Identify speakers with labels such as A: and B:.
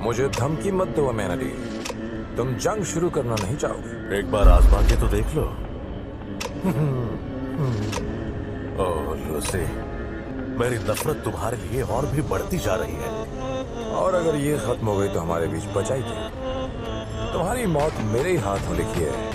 A: मुझे धमकी मत दो मैनडी तुम जंग शुरू करना नहीं चाहोगे।
B: एक बार आजमा के तो देख लो। ओह लूसी मेरी नफरत तुम्हारे लिए और भी बढ़ती जा रही है।
A: और अगर ये खत्म हो गई तो हमारे बीच बचाई क्या तुम्हारी मौत मेरे ही में लिखी है।